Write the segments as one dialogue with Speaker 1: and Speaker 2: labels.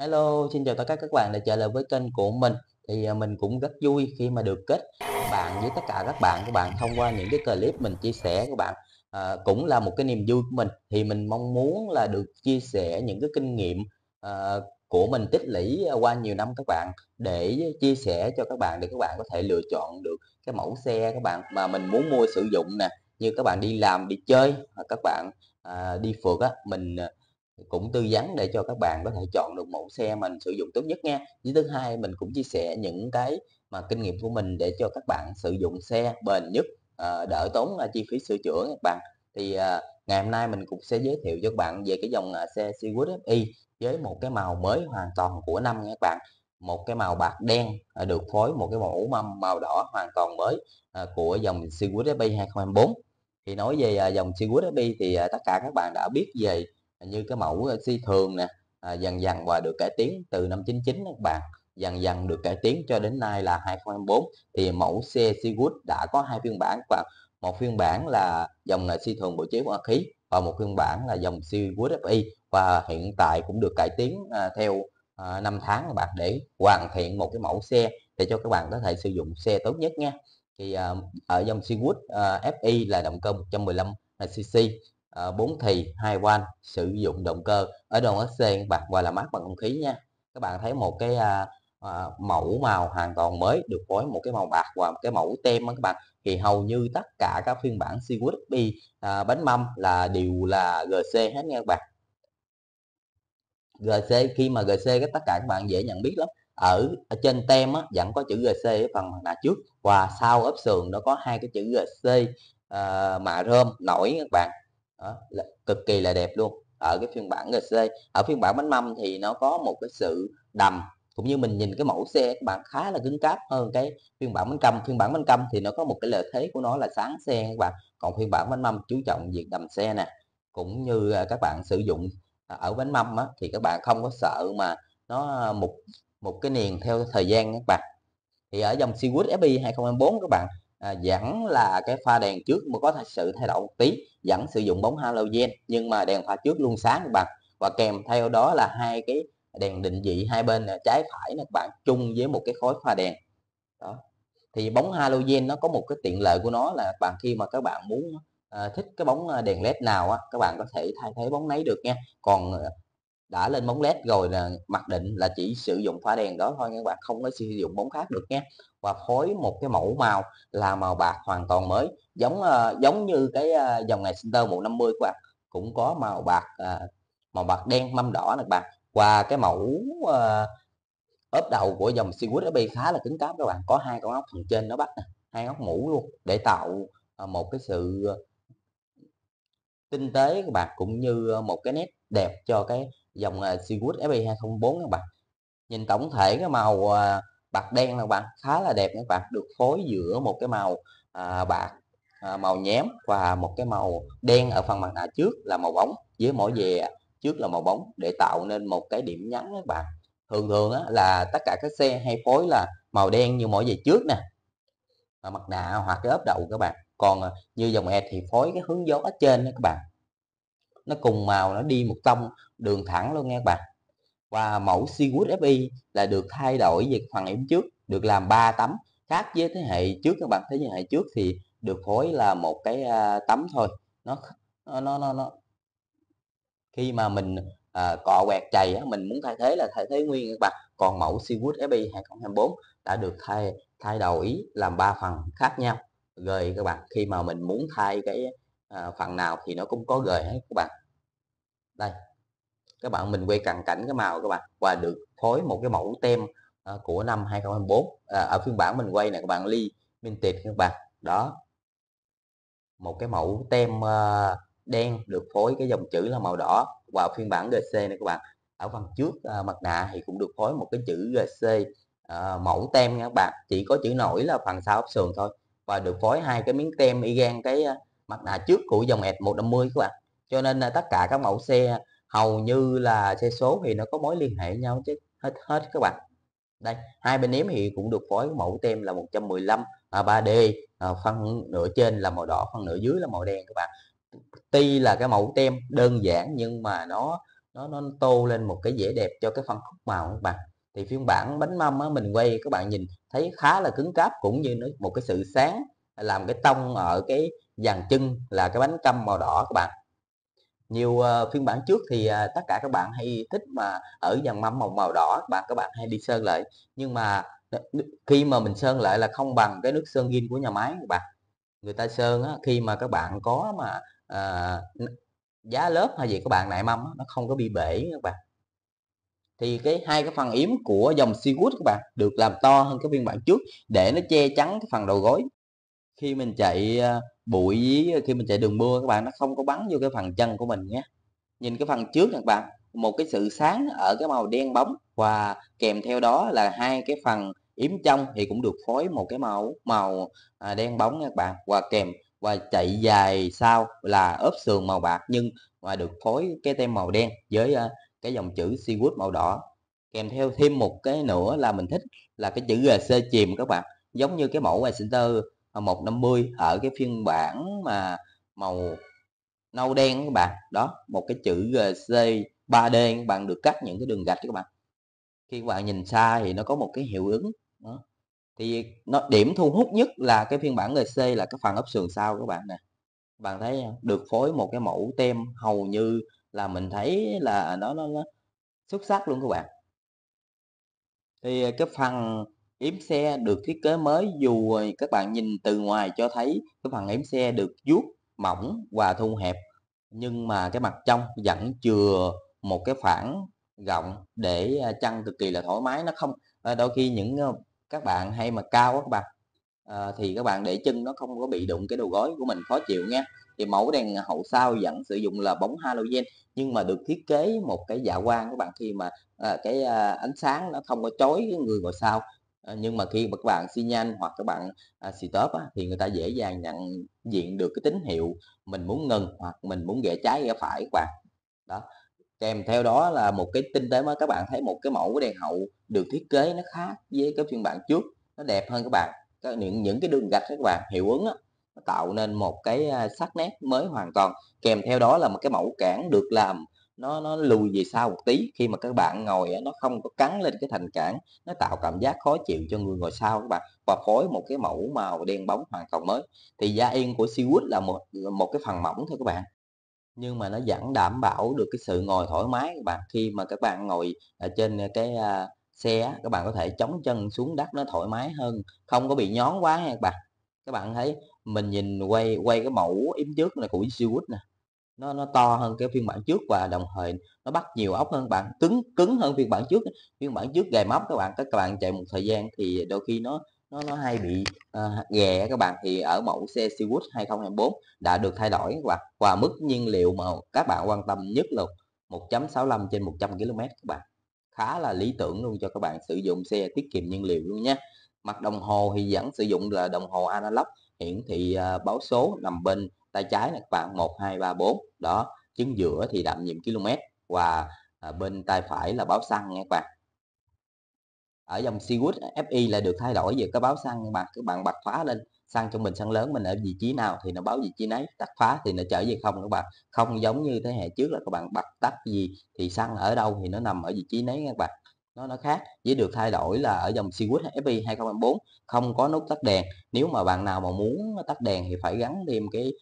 Speaker 1: Hello, xin chào tất cả các bạn đã trở lại với kênh của mình. Thì, à, mình cũng rất vui khi mà được kết bạn với tất cả các bạn của bạn thông qua những cái clip mình chia sẻ các bạn. à, cũng là một cái niềm vui của mình, thì mình mong muốn là được chia sẻ những cái kinh nghiệm, à, của mình tích lũy, qua nhiều năm các bạn, để chia sẻ cho các bạn để các bạn có thể lựa chọn được cái mẫu xe các bạn mà mình muốn mua sử dụng nè. Như các bạn đi làm, đi chơi hoặc các bạn, à, đi phượt á, mình, à, cũng tư vấn để cho các bạn có thể chọn được mẫu xe mình sử dụng tốt nhất nha. Với thứ hai mình cũng chia sẻ những cái mà kinh nghiệm của mình để cho các bạn sử dụng xe bền nhất, ờ, đỡ tốn, ờ, chi phí sửa chữa các bạn. Thì, à, ngày hôm nay mình cũng sẽ giới thiệu cho các bạn về cái dòng, à, xe Cewood FI với một cái màu mới hoàn toàn của năm nha các bạn. Một cái màu bạc đen, à, được phối một cái mẫu mâm màu đỏ hoàn toàn mới, à, của dòng Cewood FI 2024. Thì nói về, à, dòng Cewood FI thì, à, tất cả các bạn đã biết về như cái mẫu, ờ, si thường nè, à, dần dần và được cải tiến từ năm 99 các bạn, dần dần được cải tiến cho đến nay là 2024. Thì mẫu xe Seawood đã có hai phiên bản và một phiên bản là dòng, ờ, à, C thường bộ chế hỏa khí và một phiên bản là dòng Seawood FI và hiện tại cũng được cải tiến, à, theo, à, năm tháng các bạn để hoàn thiện một cái mẫu xe để cho các bạn có thể sử dụng xe tốt nhất nha. Thì, à, ở dòng Seawood à, FI là động cơ 115, cc, Ờ, 4 thì hai van, sử dụng động cơ ở đồng SC các bạc và làm mát bằng không khí nha. Các bạn thấy một cái, à, à, mẫu màu hoàn toàn mới được phối một cái màu bạc và một cái mẫu tem các bạn. Thì hầu như tất cả các phiên bản Cewood FI, à, bánh mâm là đều là GC hết nha các bạn. GC khi mà GC cái tất cả các bạn dễ nhận biết lắm. Ở ở trên tem á, vẫn có chữ GC ở phần mặt nạ trước và sau ốp sườn nó có hai cái chữ GC, ờ, à, mạ rơm nổi các bạn. Đó, là cực kỳ là đẹp luôn, ở cái phiên bản GC. Ở phiên bản bánh mâm thì nó có một cái sự đầm, cũng như mình nhìn cái mẫu xe các bạn khá là cứng cáp hơn cái phiên bản bánh căm. Phiên bản bánh căm thì nó có một cái lợi thế của nó là sáng xe các bạn, còn phiên bản bánh mâm chú trọng việc đầm xe nè, cũng như, à, các bạn sử dụng, à, ở bánh mâm á, thì các bạn không có sợ mà nó à, một một cái niền theo thời gian các bạn. Thì ở dòng Cewood FI 2024 các bạn, à, vẫn là cái pha đèn trước mới có thật sự thay đổi một tí, vẫn sử dụng bóng halogen nhưng mà đèn pha trước luôn sáng các bạn. Và kèm theo đó là hai cái đèn định vị hai bên, là trái phải là các bạn, chung với một cái khối pha đèn. Đó, thì bóng halogen nó có một cái tiện lợi của nó là bạn khi mà các bạn muốn, à, thích cái bóng, à, đèn led nào á, các bạn có thể thay thế bóng nấy được nha. Còn, à, đã lên bóng led rồi là mặc định là chỉ sử dụng pha đèn đó thôi nha các bạn, không có sử dụng bóng khác được nhé Và phối một cái mẫu màu là màu bạc hoàn toàn mới, giống, uh, giống như cái, uh, dòng này Center 150 các bạn, cũng có màu bạc, uh, màu bạc đen mâm đỏ này các bạn. Và cái mẫu, uh, ốp đầu của dòng Seawood FI khá là cứng cáp các bạn, có hai con ốc phần trên nó bắt nè, hai ốc mũ luôn để tạo, một cái sự, tinh tế các bạn, cũng như, một cái nét đẹp cho cái dòng, à, Cewood FI 204 các bạn. Nhìn tổng thể cái màu, à, bạc đen các bạn, khá là đẹp các bạn, được phối giữa một cái màu, à, bạc, à, màu nhám và một cái màu đen ở phần mặt nạ trước là màu bóng, với mỗi về trước là màu bóng để tạo nên một cái điểm nhấn các bạn. Thường thường á là tất cả các xe hay phối là màu đen như mỗi về trước nè, mặt nạ hoặc cái ốp đầu các bạn. Còn, à, như dòng E thì phối cái hướng gió ở trên đó các bạn. Nó cùng màu, nó đi một tông đường thẳng luôn nha các bạn. Và mẫu Seawood FI là được thay đổi về phần yểm trước, được làm 3 tấm, khác với thế hệ trước các bạn. Thế hệ trước thì được phối là một cái, tấm thôi, nó nó nó nó nó khi mà mình, à, cọ quẹt chày á, mình muốn thay thế là thay thế nguyên các bạn. Còn mẫu Seawood FI 2024 đã được thay thay đổi làm 3 phần khác nhau, rồi các bạn, khi mà mình muốn thay cái, à, phần nào thì nó cũng có gợi hết các bạn. Đây, các bạn mình quay cận cảnh cái màu các bạn, và được phối một cái mẫu tem, à, của năm 2024, à, ở phiên bản mình quay này các bạn, ly minted các bạn, đó. Một cái mẫu tem, à, đen được phối cái dòng chữ là màu đỏ và phiên bản GC này các bạn. Ở phần trước, à, mặt nạ thì cũng được phối một cái chữ GC, à, mẫu tem nha các bạn, chỉ có chữ nổi là phần sau sườn thôi và được phối hai cái miếng tem y gan cái, à, mặt nạ trước của dòng ET 150 các bạn. Cho nên là tất cả các mẫu xe hầu như là xe số thì nó có mối liên hệ nhau chứ hết hết các bạn. Đây, hai bên nếm thì cũng được phối mẫu tem là 115, à, 3D, à, phân nửa trên là màu đỏ, phân nửa dưới là màu đen các bạn. Tuy là cái mẫu tem đơn giản nhưng mà nó, nó nó tô lên một cái vẻ đẹp cho cái phân khúc màu các bạn thì phiên bản bánh mâm á, mình quay các bạn nhìn thấy khá là cứng cáp cũng như nó một cái sự sáng làm cái tông ở cái dàn chân là cái bánh căm màu đỏ các bạn. Nhiều uh, phiên bản trước thì uh, tất cả các bạn hay thích mà ở dàn mâm màu màu đỏ các bạn các bạn hay đi sơn lại. Nhưng mà khi mà mình sơn lại là không bằng cái nước sơn gin của nhà máy các bạn. Người ta sơn á, khi mà các bạn có mà uh, giá lớp hay gì các bạn nại mâm á, nó không có bị bể các bạn. Thì cái hai cái phần yếm của dòng Seawood các bạn được làm to hơn cái phiên bản trước để nó che chắn cái phần đầu gối. Khi mình chạy bụi khi mình chạy đường mưa các bạn, nó không có bắn vô cái phần chân của mình nhé. Nhìn cái phần trước các bạn, một cái sự sáng ở cái màu đen bóng và kèm theo đó là hai cái phần yếm trong thì cũng được phối một cái màu màu à, đen bóng các bạn. Và kèm và chạy dài sau là ốp sườn màu bạc nhưng mà được phối cái tem màu đen với à, cái dòng chữ Seawood màu đỏ. Kèm theo thêm một cái nữa là mình thích là cái chữ à, GC chìm các bạn, giống như cái mẫu Center Ờ, 150 ở cái phiên bản mà màu nâu đen các bạn. Đó một cái chữ ờ, GC 3D các bạn được cắt những cái đường gạch các bạn. Khi các bạn nhìn xa thì nó có một cái hiệu ứng. Đó. thì nó điểm thu hút nhất là cái phiên bản GC là cái phần ốp sườn sau các bạn nè. Bạn thấy không? được phối một cái mẫu tem hầu như là mình thấy là nó nó, nó xuất sắc luôn các bạn. Thì cái phần yếm xe được thiết kế mới dù các bạn nhìn từ ngoài cho thấy cái phần yếm xe được vuốt mỏng và thu hẹp nhưng mà cái mặt trong vẫn chừa một cái khoảng rộng để chân chăn cực kỳ là thoải mái nó không à, đôi khi những ờ, các bạn hay mà cao các bạn à, thì các bạn để chân nó không có bị đụng cái đầu gối của mình khó chịu nha. Thì mẫu đèn hậu sau vẫn sử dụng là bóng halogen nhưng mà được thiết kế một cái dạ quang các bạn khi mà à, cái à, ánh sáng nó không có chói người ngồi sau à, nhưng mà khi các bạn xi nhanh hoặc các bạn à, xì tớp á, thì người ta dễ dàng nhận diện được cái tín hiệu mình muốn ngừng hoặc mình muốn ghé trái ghẻ phải các bạn. Đó kèm theo đó là một cái tinh tế mới các bạn thấy một cái mẫu của đèn hậu được thiết kế nó khác với cái phiên bản trước nó đẹp hơn các bạn. Các những những cái đường gạch các bạn hiệu ứng á nó tạo nên một cái à, sắc nét mới hoàn toàn. Kèm theo đó là một cái mẫu cản được làm nó nó lùi về sau một tí. Khi mà các bạn ngồi nó không có cắn lên cái thành cản nó tạo cảm giác khó chịu cho người ngồi sau các bạn. Và phối một cái mẫu màu đen bóng hoàn toàn mới. Thì da yên của Seawood là một một cái phần mỏng thôi các bạn. Nhưng mà nó vẫn đảm bảo được cái sự ngồi thoải mái các bạn. Khi mà các bạn ngồi ở trên cái à, xe các bạn có thể chống chân xuống đất nó thoải mái hơn, không có bị nhón quá ha các bạn. Các bạn thấy mình nhìn quay quay cái mẫu yếm trước này của Seawood nè nó nó to hơn cái phiên bản trước và đồng thời nó bắt nhiều ốc hơn bạn cứng cứng hơn phiên bản trước phiên bản trước gài móc các bạn các bạn chạy một thời gian thì đôi khi nó nó nó hay bị ờ, uh, ghè các bạn. Thì ở mẫu xe Seawood 2024 đã được thay đổi các bạn và mức nhiên liệu mà các bạn quan tâm nhất là 1.65 trên 100 km các bạn. Khá là lý tưởng luôn cho các bạn sử dụng xe tiết kiệm nhiên liệu luôn nhé mặt đồng hồ thì vẫn sử dụng là đồng hồ analog hiển thị uh, báo số nằm bên tay trái là các bạn 1 2 3 4 đó chứng giữa thì đạm nhiệm km và à, bên tay phải là báo xăng nha các bạn. Ở dòng Seawood FI là được thay đổi về cái báo xăng các bạn các bạn bật khóa lên xăng trong bình xăng lớn mình ở vị trí nào thì nó báo vị trí nấy tắt khóa thì nó trở về không các bạn. Không giống như thế hệ trước là các bạn bật tắt gì thì xăng ở đâu thì nó nằm ở vị trí nấy các bạn. Nó nó khác với được thay đổi là ở dòng Seawood FI 2024 không có nút tắt đèn. Nếu mà bạn nào mà muốn tắt đèn thì phải gắn thêm cái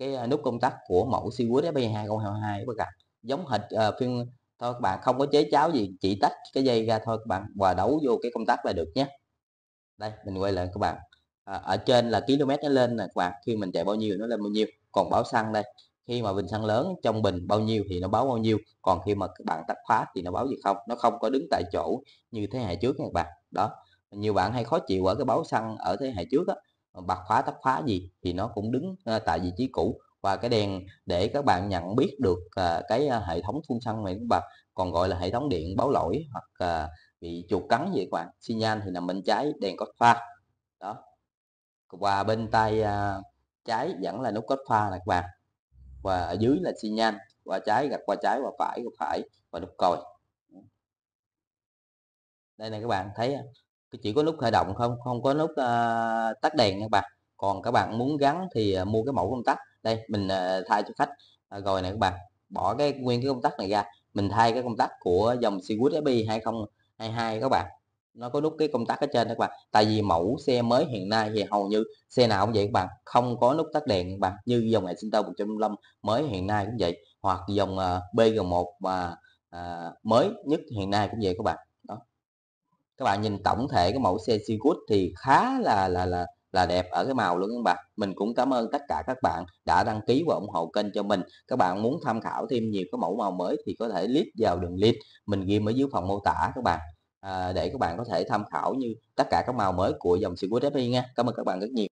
Speaker 1: cái ờ, nút công tắc của mẫu Seawood FI 2022 các bạn giống hệt uh, phiên thôi các bạn không có chế cháo gì chỉ tách cái dây ra thôi các bạn và đấu vô cái công tắc là được nhé. Đây mình quay lại các bạn. À, ở trên là km nó lên nè các bạn khi mình chạy bao nhiêu nó lên bao nhiêu. Còn báo xăng đây khi mà bình xăng lớn trong bình bao nhiêu thì nó báo bao nhiêu còn khi mà các bạn tắt khóa thì nó báo gì không? Nó không có đứng tại chỗ như thế hệ trước nha các bạn. Đó nhiều bạn hay khó chịu ở cái báo xăng ở thế hệ trước á. Ờ, bật khóa tắt khóa gì thì nó cũng đứng ờ, tại vị trí cũ. Và cái đèn để các bạn nhận biết được ờ, cái hệ thống phun xăng này các bạn, còn gọi là hệ thống điện báo lỗi hoặc bị chuột cắn vậy các bạn, xi nhan thì nằm bên trái đèn có pha đó. Và bên tay trái vẫn là nút cốt pha này các bạn. Và ở dưới là xi nhan, qua trái gạch qua trái và phải qua phải và nút còi. Đây này các bạn, thấy chỉ có nút khởi động không? Không có nút uh, tắt đèn nha các bạn. Còn các bạn muốn gắn thì ờ, mua cái mẫu công tắc. Đây mình uh, thay cho khách. Uh, rồi này các bạn bỏ cái nguyên cái công tắc này ra. Mình thay cái công tắc của dòng Seawood FB 2022 các bạn. Nó có nút cái công tắc ở trên đó các bạn. Tại vì mẫu xe mới hiện nay thì hầu như xe nào cũng vậy các bạn. Không có nút tắt đèn các bạn. Như dòng Exinter 105 mới hiện nay cũng vậy. Hoặc dòng uh, BG1 mà uh, mới nhất hiện nay cũng vậy các bạn các bạn nhìn tổng thể cái mẫu xe Seawood thì khá là là là là đẹp ở cái màu luôn các bạn. Mình cũng cảm ơn tất cả các bạn đã đăng ký và ủng hộ kênh cho mình. Các bạn muốn tham khảo thêm nhiều cái mẫu màu mới thì có thể click vào đường link mình ghi ở dưới phần mô tả các bạn. À, để các bạn có thể tham khảo như tất cả các màu mới của dòng Seawood FI nha. Cảm ơn các bạn rất nhiều.